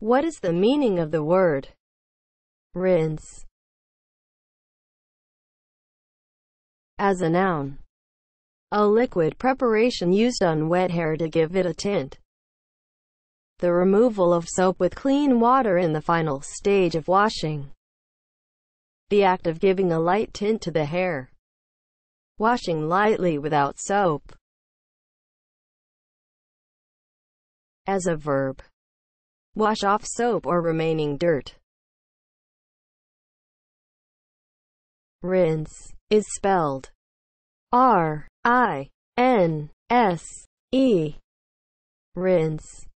What is the meaning of the word rinse as a noun? A liquid preparation used on wet hair to give it a tint. The removal of soap with clean water in the final stage of washing. The act of giving a light tint to the hair. Washing lightly without soap. As a verb. Wash off soap or remaining dirt. Rinse is spelled R I N S E. Rinse.